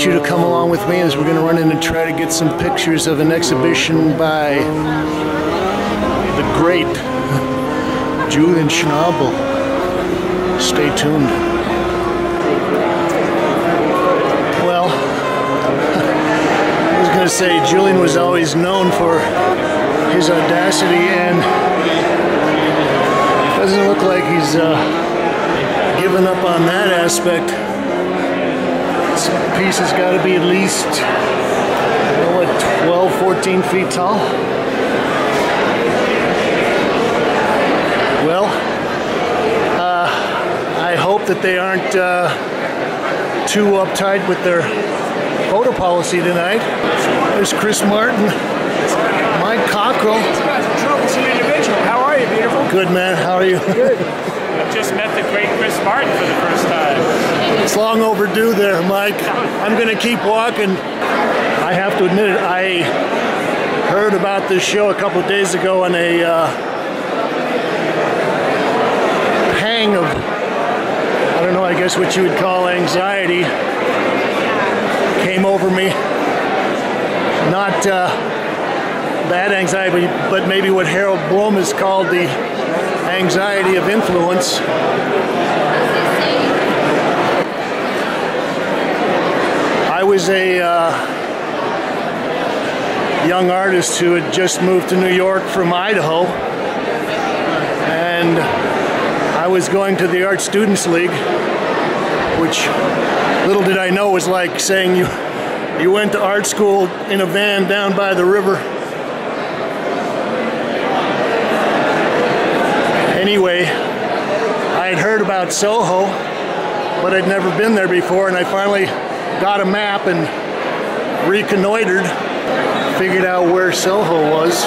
invite you to come along with me as we're going to run in and try to get some pictures of an exhibition by the great Julian Schnabel. Stay tuned. Well, I was going to say Julian was always known for his audacity and doesn't look like he's uh, given up on that aspect. This piece has got to be at least, what, 12, 14 feet tall. Well, uh, I hope that they aren't uh, too uptight with their photo policy tonight. There's Chris Martin, Mike Cockrill. How are you, beautiful? Good man, how are you? Good. I just met the great Chris Martin for the first time. It's long overdue there, Mike. I'm going to keep walking. I have to admit it, I heard about this show a couple days ago on a uh, pang of, I don't know, I guess what you would call anxiety came over me. Not uh, bad anxiety, but maybe what Harold Bloom has called the anxiety of influence. I was a uh, young artist who had just moved to New York from Idaho, and I was going to the Art Students League, which little did I know was like saying you you went to art school in a van down by the river. Anyway, I had heard about Soho, but I'd never been there before, and I finally got a map and reconnoitered, figured out where Soho was,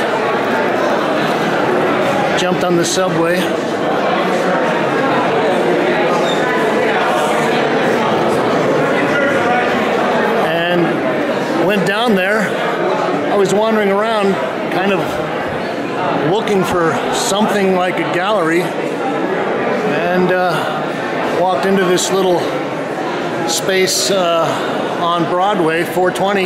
jumped on the subway. and went down there. I was wandering around, kind of looking for something like a gallery, and uh, walked into this little space uh, on Broadway, 420.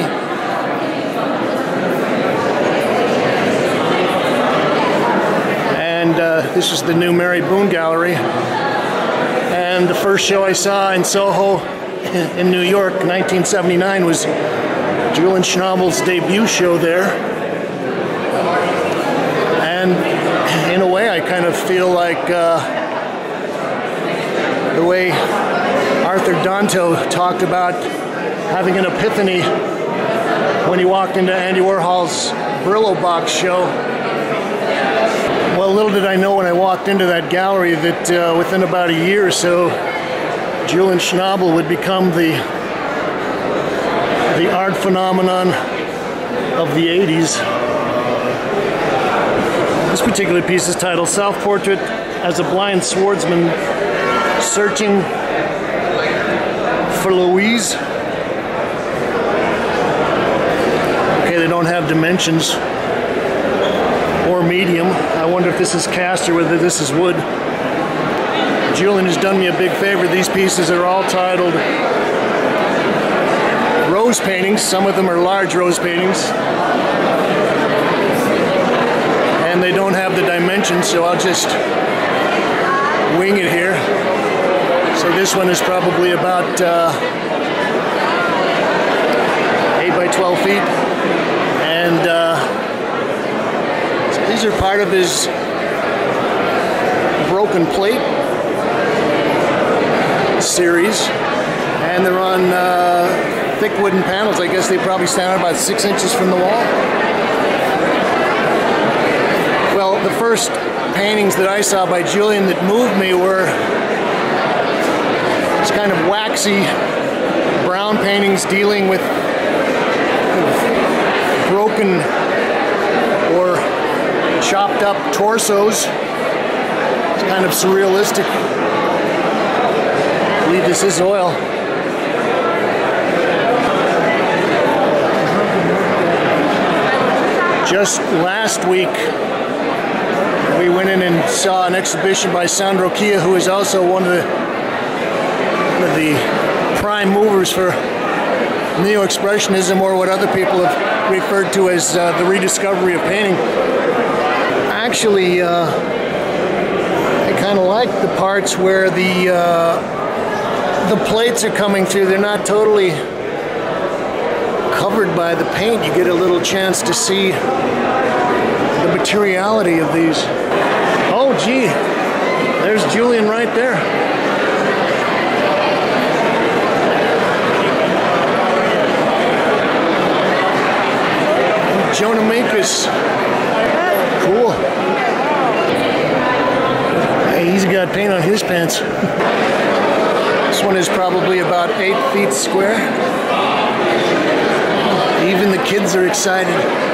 And uh, this is the new Mary Boone Gallery. And the first show I saw in Soho in New York, 1979, was Julian Schnabel's debut show there. And in a way, I kind of feel like uh, the way Arthur Danto talked about having an epiphany when he walked into Andy Warhol's Brillo box show. Well, little did I know when I walked into that gallery that uh, within about a year or so, Julian Schnabel would become the the art phenomenon of the 80s. This particular piece is titled Self-Portrait as a Blind Swordsman Searching for Louise. Okay, they don't have dimensions or medium. I wonder if this is cast or whether this is wood. Julian has done me a big favor. These pieces are all titled rose paintings. Some of them are large rose paintings. And they don't have the dimensions, so I'll just wing it here. So this one is probably about uh, 8 by 12 feet. And uh, so these are part of his broken plate series. And they're on uh, thick wooden panels. I guess they probably stand about six inches from the wall. Well, the first paintings that I saw by Julian that moved me were this kind of waxy brown paintings dealing with broken or chopped up torsos. It's kind of surrealistic. I believe this is oil. Just last week, we went in and saw an exhibition by Sandro Chia, who is also one of the one of the prime movers for neo-expressionism, or what other people have referred to as uh, the rediscovery of painting. Actually, uh, I kind of like the parts where the uh, the plates are coming through. They're not totally covered by the paint. You get a little chance to see materiality of these. Oh, gee, there's Julian right there. Jonah Minkus. Cool. Hey, he's got paint on his pants. this one is probably about eight feet square. Even the kids are excited.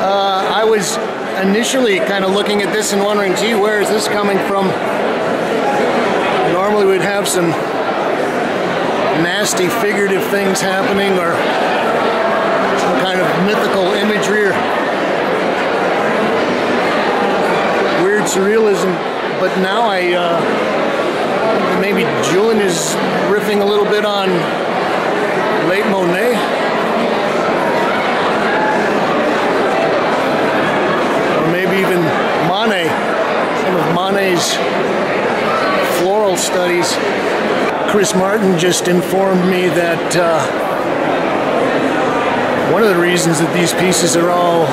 Uh, I was initially kind of looking at this and wondering, gee, where is this coming from? Normally we'd have some nasty figurative things happening or some kind of mythical imagery or weird surrealism. But now I, uh, maybe Julian is riffing a little bit on late Monet. Or maybe even Monet, some of Monet's floral studies. Chris Martin just informed me that uh, one of the reasons that these pieces are all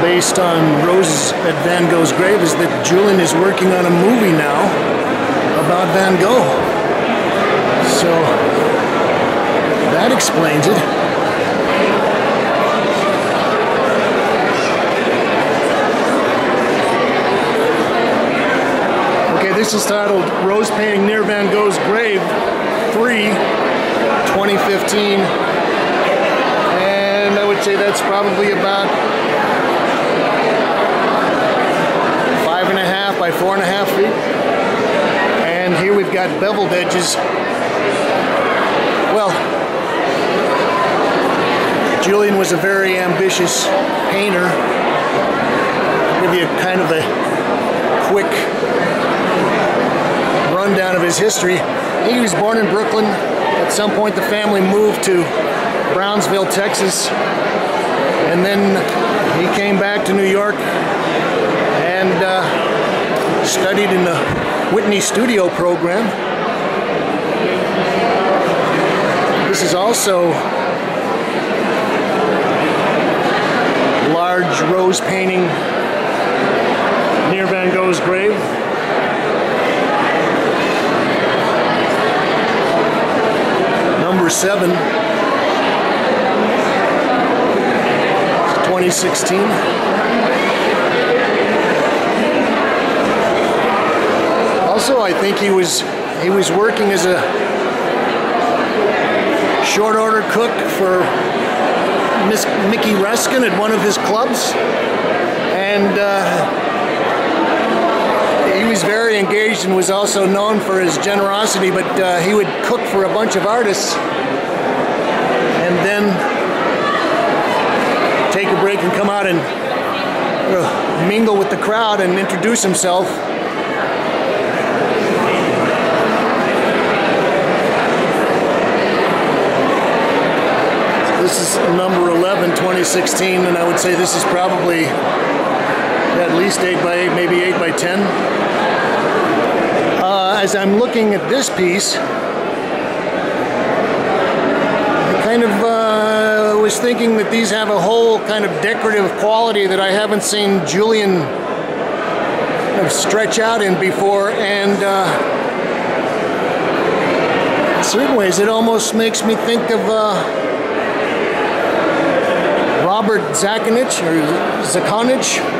based on roses at Van Gogh's grave is that Julian is working on a movie now about Van Gogh. So that explains it. This is titled Rose Painting Near Van Gogh's Grave 3 2015. And I would say that's probably about five and a half by four and a half feet. And here we've got beveled edges. Well, Julian was a very ambitious painter. Give you kind of a quick rundown of his history. He was born in Brooklyn. At some point, the family moved to Brownsville, Texas, and then he came back to New York and uh, studied in the Whitney Studio program. This is also large rose painting near Van Gogh's grave. Number seven, 2016. Also, I think he was he was working as a short order cook for Miss Mickey Ruskin at one of his clubs, and uh, he was very engaged and was also known for his generosity. But uh, he would cook for a bunch of artists, and then take a break and come out and uh, mingle with the crowd and introduce himself. This is number 11, 2016, and I would say this is probably at least 8 by 8, maybe 8 by 10. Uh, as I'm looking at this piece, I kind of uh, was thinking that these have a whole kind of decorative quality that I haven't seen Julian kind of stretch out in before, and uh, in certain ways it almost makes me think of uh, Robert Zakanitch or Zakonich.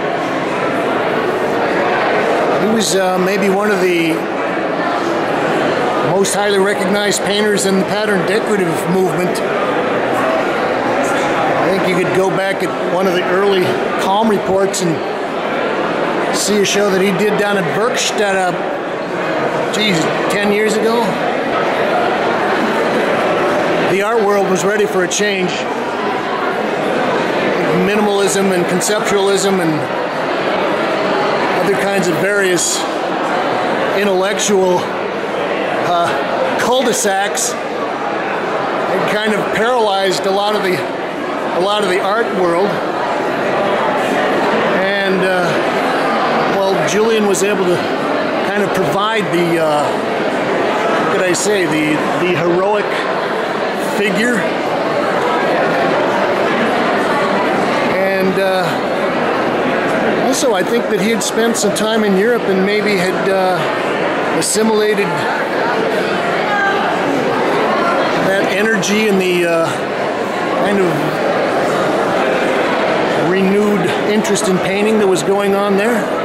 Uh, maybe one of the most highly recognized painters in the pattern decorative movement. I think you could go back at one of the early Kalm reports and see a show that he did down at Werkstatt, uh, geez, 10 years ago. the art world was ready for a change. Minimalism and conceptualism and kinds of various intellectual uh, cul-de-sacs had kind of paralyzed a lot of the a lot of the art world. And uh, well, Julian was able to kind of provide the uh, what could I say the the heroic figure and. Uh, also, I think that he had spent some time in Europe and maybe had uh, assimilated that energy and the uh, kind of renewed interest in painting that was going on there.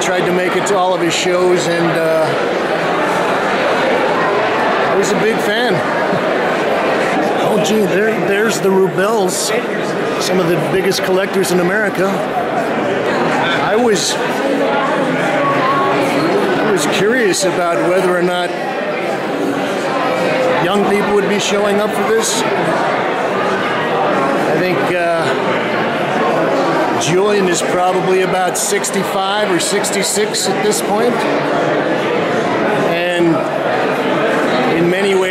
tried to make it to all of his shows, and uh, I a big fan. Oh, gee, there, there's the Rubels, some of the biggest collectors in America. I was, I was curious about whether or not young people would be showing up for this. I think. Uh, Julian is probably about 65 or 66 at this point. And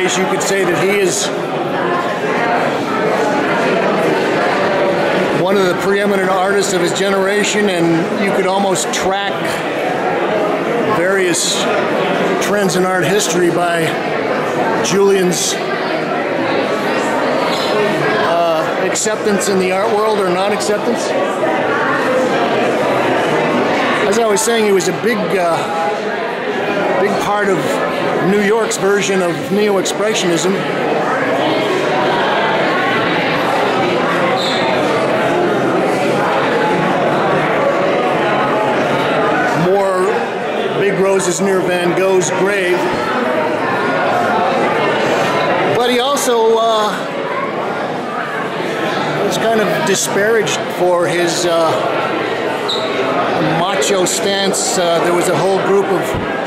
ways, you could say that he is one of the preeminent artists of his generation, and you could almost track various trends in art history by Julian's acceptance in the art world or non-acceptance? As I was saying, he was a big, uh, big part of New York's version of neo-expressionism. More big roses near Van Gogh's grave. But he also uh, was kind of disparaged for his uh, macho stance. Uh, there was a whole group of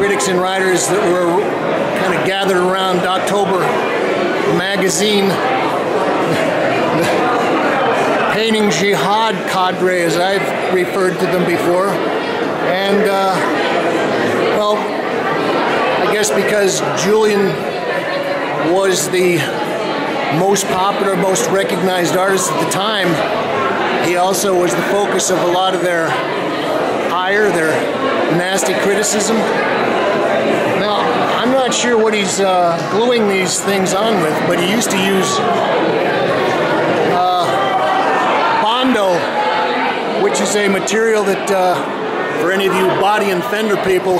critics and writers that were kind of gathered around October magazine. Painting jihad cadre, as I've referred to them before. And, uh, well, I guess because Julian was the most popular, most recognized artist at the time, he also was the focus of a lot of their ire, their nasty criticism. Now, I'm not sure what he's uh, gluing these things on with, but he used to use uh, Bondo, which is a material that, uh, for any of you body and fender people,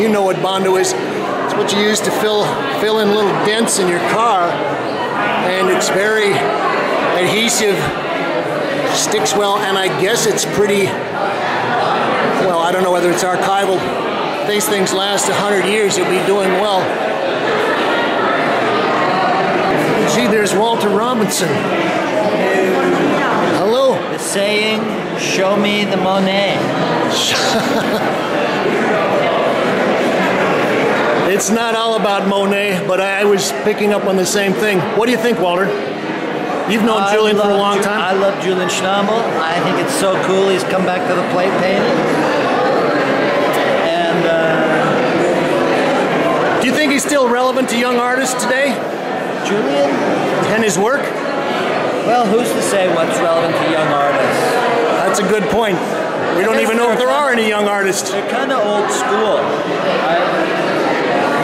you know what Bondo is. It's what you use to fill, fill in little dents in your car and it's very adhesive, sticks well, and I guess it's pretty, well, I don't know whether it's archival. These things last 100 years, you'll be doing well. See, there's Walter Robinson. Hello. The saying, show me the Monet. It's not all about Monet, but I was picking up on the same thing. What do you think, Walter? You've known I Julian for a long time. I love Julian Schnabel. I think it's so cool he's come back to the plate painting. Do you think he's still relevant to young artists today? Julian and his work. Well, who's to say what's relevant to young artists? That's a good point. We don't even know if there are any young artists. They're kind of old school. Right?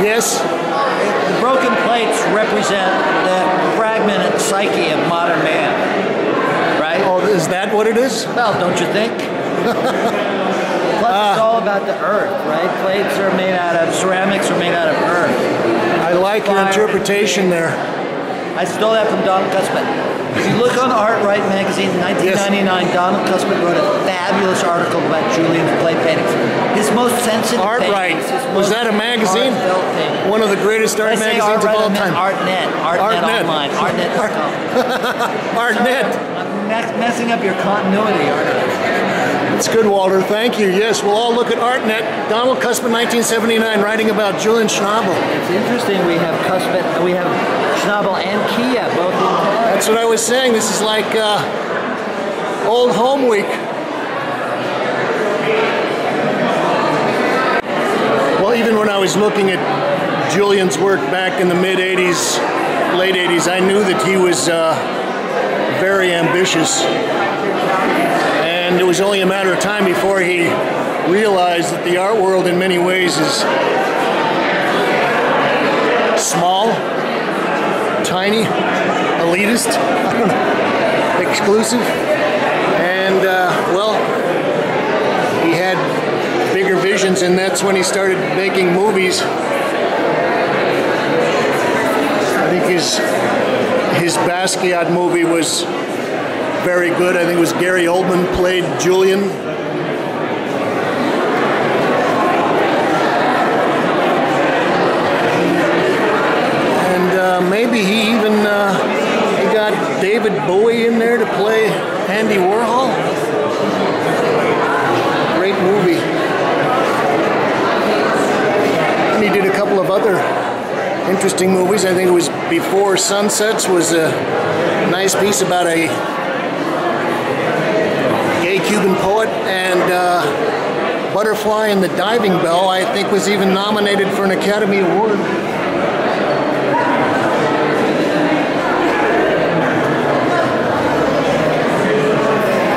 Yes. The broken plates represent the fragmented psyche of modern man. Right? Oh, is that what it is? Well, don't you think? Plus, uh, it's all about the earth, right? Plates are made out of ceramics are made out of earth. I like Fire your interpretation there. I stole that from Don Kuspit. If you look on Art Right magazine in 1999, Donald Kuspit wrote a fabulous article about Julian's play paintings. His most sensitive Art Right. Was that a magazine? One of the greatest art magazines Art of all Right, I meant time. Artnet, Artnet, Artnet. online, Artnet.com. Artnet. I'm messing up your continuity, aren't I? It's good, Walter. Thank you. Yes, we'll all look at ArtNet. Donald Kuspit, 1979, writing about Julian Schnabel. It's interesting. We have Kuspit, we have Schnabel and Chia both. That's what I was saying. This is like uh, old home week. Well, even when I was looking at Julian's work back in the mid 80s, late 80s, I knew that he was uh, very ambitious. And it was only a matter of time before he realized that the art world, in many ways, is small, tiny, elitist, exclusive. And, uh, well, he had bigger visions, and that's when he started making movies. I think his his Basquiat movie was very good. I think it was Gary Oldman played Julian. And uh, maybe he even uh, he got David Bowie in there to play Andy Warhol. Great movie. And he did a couple of other interesting movies. I think it was Before Sunsets was a nice piece about a uh, Butterfly and the Diving Bell, I think, was even nominated for an Academy Award.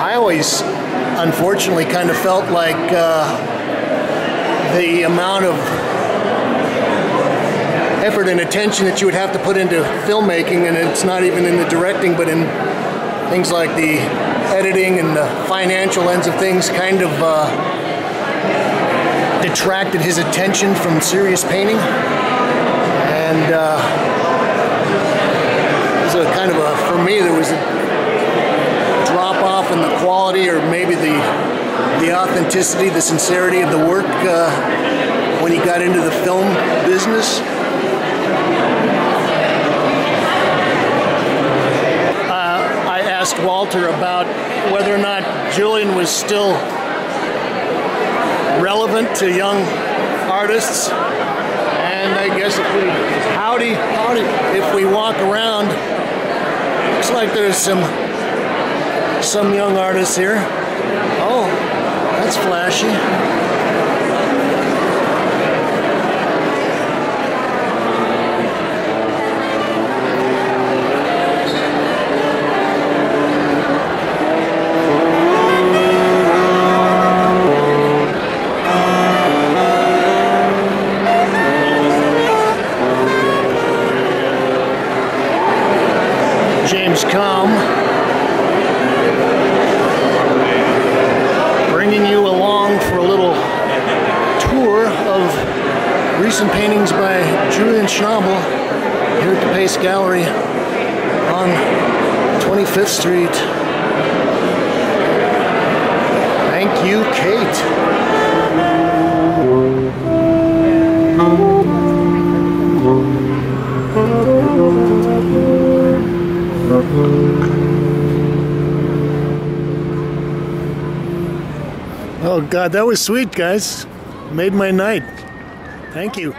I always, unfortunately, kind of felt like uh, the amount of effort and attention that you would have to put into filmmaking, and it's not even in the directing, but in things like the editing and the financial ends of things, kind of uh, detracted his attention from serious painting. And uh, was a kind of a, for me, there was a drop off in the quality or maybe the the authenticity, the sincerity of the work uh, when he got into the film business. Uh, I asked Walter about whether or not Julian was still relevant to young artists, and I guess if we howdy howdy if we walk around, looks like there's some some young artists here. Oh, that's flashy. Bringing you along for a little tour of recent paintings by Julian Schnabel here at the Pace Gallery on 25th Street. Thank you, Kate. Oh God, that was sweet, guys. Made my night. Thank you.